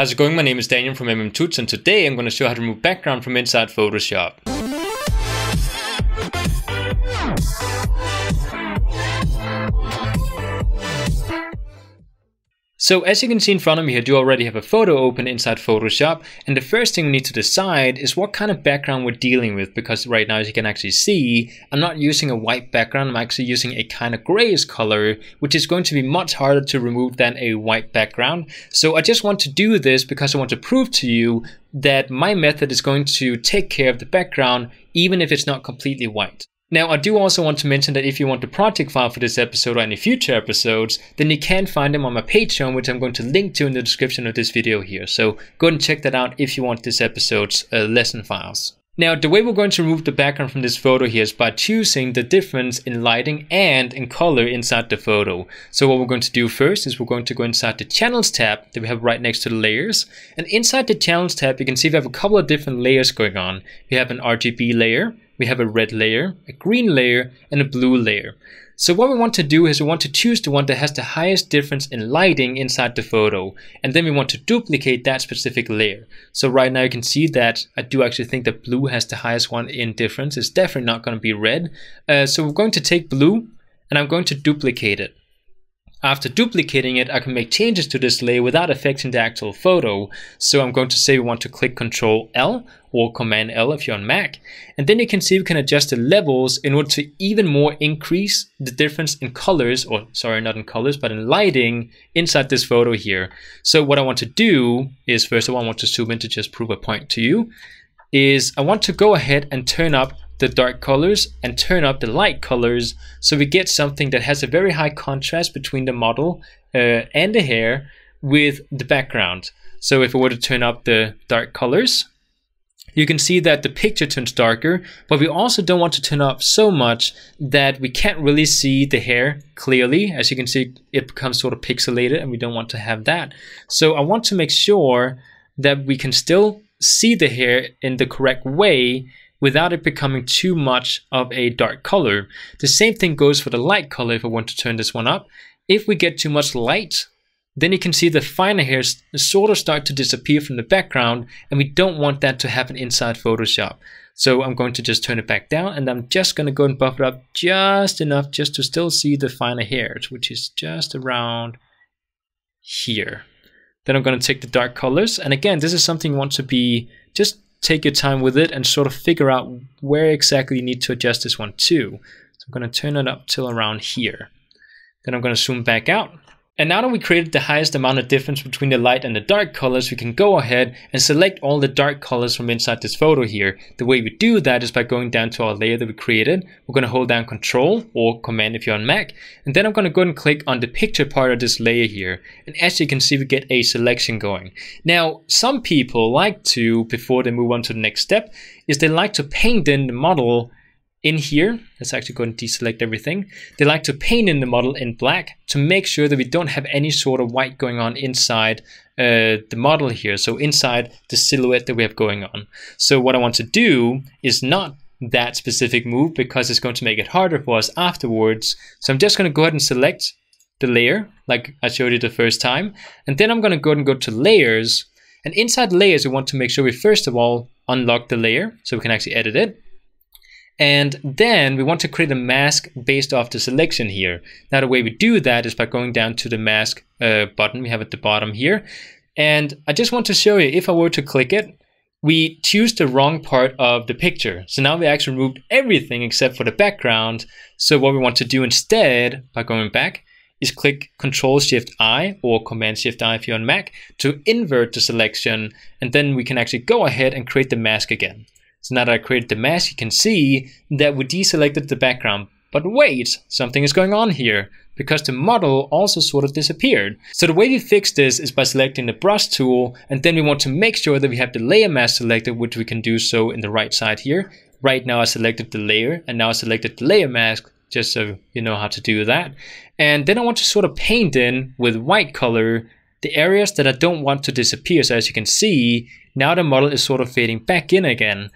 How's it going? My name is Daniel from MM Tuts and today I'm going to show how to remove background from inside Photoshop. So as you can see in front of me I do already have a photo open inside Photoshop. And the first thing we need to decide is what kind of background we're dealing with. Because right now, as you can actually see, I'm not using a white background. I'm actually using a kind of grayish color, which is going to be much harder to remove than a white background. So I just want to do this because I want to prove to you that my method is going to take care of the background, even if it's not completely white. Now, I do also want to mention that if you want the project file for this episode or any future episodes, then you can find them on my Patreon, which I'm going to link to in the description of this video here. So go and check that out if you want this episode's uh, lesson files. Now, the way we're going to remove the background from this photo here is by choosing the difference in lighting and in color inside the photo. So what we're going to do first is we're going to go inside the channels tab that we have right next to the layers. And inside the channels tab, you can see we have a couple of different layers going on. We have an RGB layer, we have a red layer, a green layer, and a blue layer. So what we want to do is we want to choose the one that has the highest difference in lighting inside the photo. And then we want to duplicate that specific layer. So right now you can see that I do actually think that blue has the highest one in difference. It's definitely not going to be red. Uh, so we're going to take blue and I'm going to duplicate it. After duplicating it, I can make changes to this layer without affecting the actual photo. So I'm going to say we want to click Control L or Command L if you're on Mac. And then you can see we can adjust the levels in order to even more increase the difference in colors, or sorry, not in colors, but in lighting inside this photo here. So what I want to do is, first of all, I want to zoom in to just prove a point to you, is I want to go ahead and turn up the dark colors and turn up the light colors so we get something that has a very high contrast between the model uh, and the hair with the background. So if I were to turn up the dark colors, you can see that the picture turns darker, but we also don't want to turn up so much that we can't really see the hair clearly. As you can see, it becomes sort of pixelated and we don't want to have that. So I want to make sure that we can still see the hair in the correct way without it becoming too much of a dark color. The same thing goes for the light color if I want to turn this one up. If we get too much light, then you can see the finer hairs sort of start to disappear from the background and we don't want that to happen inside Photoshop. So I'm going to just turn it back down and I'm just going to go and buff it up just enough just to still see the finer hairs, which is just around here. Then I'm going to take the dark colors. And again, this is something you want to be just take your time with it and sort of figure out where exactly you need to adjust this one to. So I'm going to turn it up till around here. Then I'm going to zoom back out and now that we created the highest amount of difference between the light and the dark colors, we can go ahead and select all the dark colors from inside this photo here. The way we do that is by going down to our layer that we created. We're going to hold down Control or Command if you're on Mac. And then I'm going to go and click on the picture part of this layer here. And as you can see, we get a selection going. Now, some people like to, before they move on to the next step, is they like to paint in the model in here, let's actually go and deselect everything. They like to paint in the model in black to make sure that we don't have any sort of white going on inside uh, the model here. So inside the silhouette that we have going on. So what I want to do is not that specific move because it's going to make it harder for us afterwards. So I'm just going to go ahead and select the layer like I showed you the first time. And then I'm going to go ahead and go to layers. And inside layers, we want to make sure we first of all unlock the layer so we can actually edit it. And then we want to create a mask based off the selection here. Now the way we do that is by going down to the mask uh, button we have at the bottom here. And I just want to show you, if I were to click it, we choose the wrong part of the picture. So now we actually removed everything except for the background. So what we want to do instead, by going back, is click Control Shift I or Command Shift I if you're on Mac to invert the selection. And then we can actually go ahead and create the mask again. So now that I created the mask, you can see that we deselected the background. But wait, something is going on here, because the model also sort of disappeared. So the way we fix this is by selecting the brush tool, and then we want to make sure that we have the layer mask selected, which we can do so in the right side here. Right now I selected the layer, and now I selected the layer mask, just so you know how to do that. And then I want to sort of paint in with white color the areas that I don't want to disappear. So as you can see, now the model is sort of fading back in again.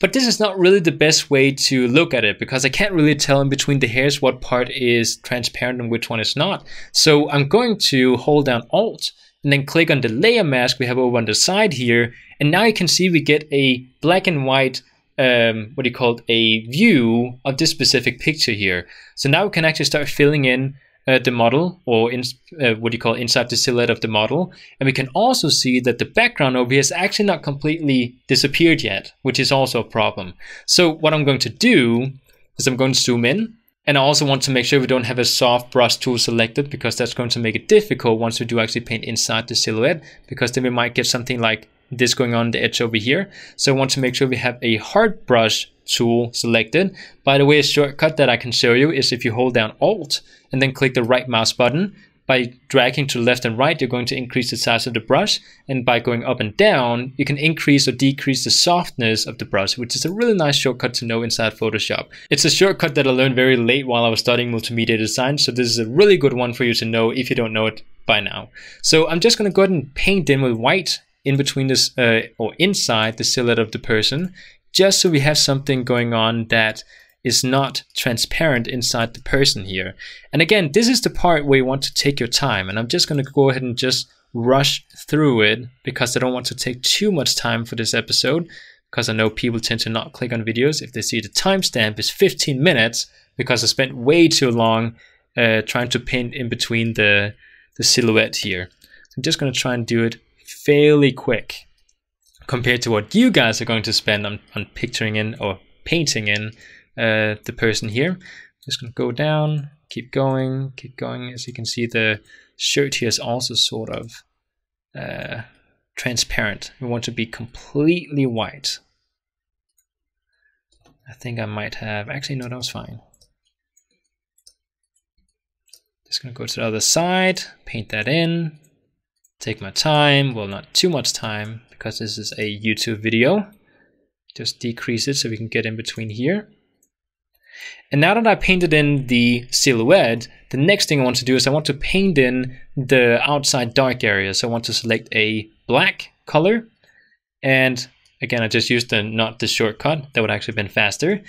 But this is not really the best way to look at it because I can't really tell in between the hairs what part is transparent and which one is not. So I'm going to hold down Alt and then click on the layer mask we have over on the side here. And now you can see we get a black and white, um, what do you call it, a view of this specific picture here. So now we can actually start filling in uh, the model or in, uh, what do you call inside the silhouette of the model. And we can also see that the background over here is actually not completely disappeared yet, which is also a problem. So what I'm going to do is I'm going to zoom in and I also want to make sure we don't have a soft brush tool selected because that's going to make it difficult once we do actually paint inside the silhouette because then we might get something like this going on the edge over here. So I want to make sure we have a hard brush tool selected. By the way, a shortcut that I can show you is if you hold down Alt and then click the right mouse button, by dragging to left and right, you're going to increase the size of the brush. And by going up and down, you can increase or decrease the softness of the brush, which is a really nice shortcut to know inside Photoshop. It's a shortcut that I learned very late while I was studying multimedia design. So this is a really good one for you to know if you don't know it by now. So I'm just going to go ahead and paint in with white in between this uh, or inside the silhouette of the person, just so we have something going on that is not transparent inside the person here. And again, this is the part where you want to take your time. And I'm just going to go ahead and just rush through it because I don't want to take too much time for this episode because I know people tend to not click on videos if they see the timestamp is 15 minutes because I spent way too long uh, trying to paint in between the, the silhouette here. I'm just going to try and do it fairly quick compared to what you guys are going to spend on, on picturing in or painting in uh, the person here. Just gonna go down, keep going, keep going. As you can see, the shirt here is also sort of uh, transparent. We want to be completely white. I think I might have, actually no, that was fine. Just gonna go to the other side, paint that in, take my time, well not too much time because this is a YouTube video. Just decrease it so we can get in between here. And now that I painted in the silhouette, the next thing I want to do is I want to paint in the outside dark area. So I want to select a black color. And again, I just used the not the shortcut. That would actually have been faster.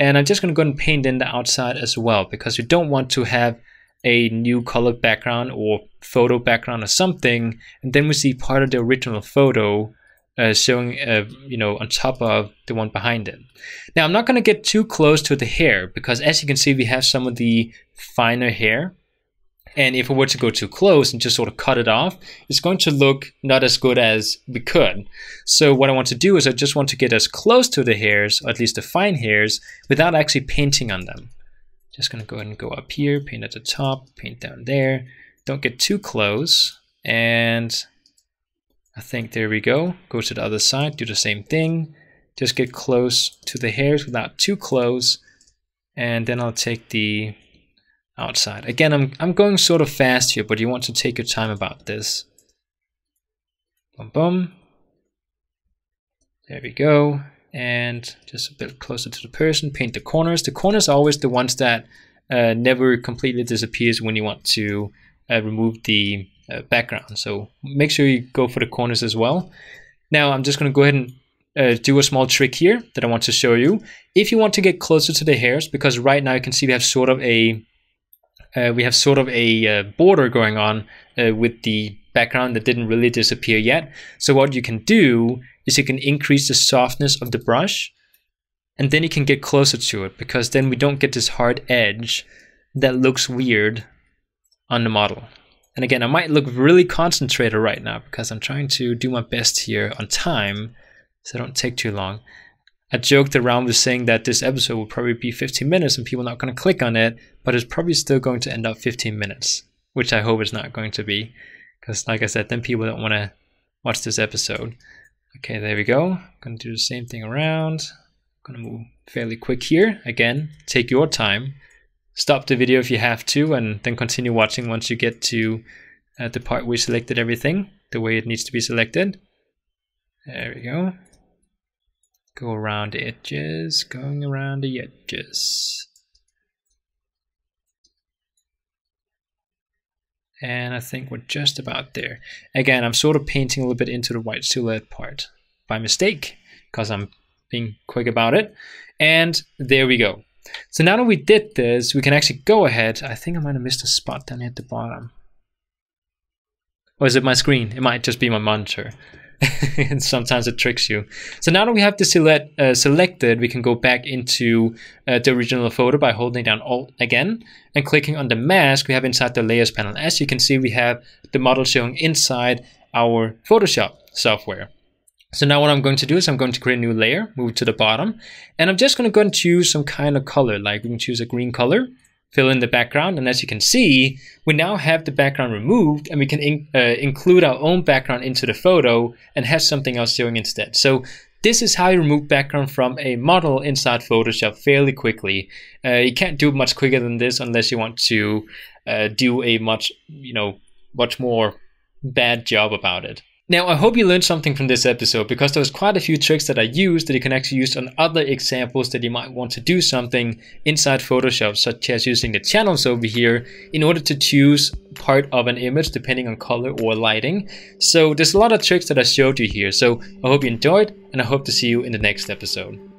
And I'm just going to go and paint in the outside as well because you don't want to have a new color background or photo background or something. And then we see part of the original photo uh, showing, uh, you know, on top of the one behind it. Now, I'm not going to get too close to the hair because as you can see, we have some of the finer hair. And if we were to go too close and just sort of cut it off, it's going to look not as good as we could. So what I want to do is I just want to get as close to the hairs, or at least the fine hairs, without actually painting on them. Just going to go ahead and go up here, paint at the top, paint down there. Don't get too close. And I think there we go. Go to the other side, do the same thing. Just get close to the hairs without too close. And then I'll take the outside. Again, I'm, I'm going sort of fast here, but you want to take your time about this. Boom, boom. There we go. And just a bit closer to the person, paint the corners. The corners are always the ones that uh, never completely disappears when you want to uh, remove the uh, background. So make sure you go for the corners as well. Now I'm just going to go ahead and uh, do a small trick here that I want to show you. If you want to get closer to the hairs, because right now you can see we have sort of a uh, we have sort of a uh, border going on uh, with the background that didn't really disappear yet. So what you can do is you can increase the softness of the brush and then you can get closer to it because then we don't get this hard edge that looks weird on the model. And again, I might look really concentrated right now because I'm trying to do my best here on time so I don't take too long. I joked around with saying that this episode will probably be 15 minutes and people are not going to click on it, but it's probably still going to end up 15 minutes, which I hope it's not going to be. Because, like I said, then people don't want to watch this episode. Okay, there we go. I'm going to do the same thing around. I'm going to move fairly quick here. Again, take your time stop the video if you have to and then continue watching once you get to uh, the part where we selected everything the way it needs to be selected. There we go. Go around the edges, going around the edges. And I think we're just about there. Again, I'm sort of painting a little bit into the white silhouette part by mistake because I'm being quick about it. And there we go. So now that we did this, we can actually go ahead. I think I might have missed a spot down here at the bottom. Or is it my screen? It might just be my monitor. and sometimes it tricks you. So now that we have the silhouette uh, selected, we can go back into uh, the original photo by holding down Alt again and clicking on the mask we have inside the layers panel. As you can see, we have the model showing inside our Photoshop software. So now what I'm going to do is I'm going to create a new layer, move to the bottom, and I'm just going to go and choose some kind of color, like we can choose a green color, fill in the background, and as you can see, we now have the background removed, and we can in, uh, include our own background into the photo and have something else showing instead. So this is how you remove background from a model inside Photoshop fairly quickly. Uh, you can't do much quicker than this unless you want to uh, do a much, you know, much more bad job about it. Now, I hope you learned something from this episode because there was quite a few tricks that I used that you can actually use on other examples that you might want to do something inside Photoshop, such as using the channels over here in order to choose part of an image depending on color or lighting. So there's a lot of tricks that I showed you here. So I hope you enjoyed and I hope to see you in the next episode.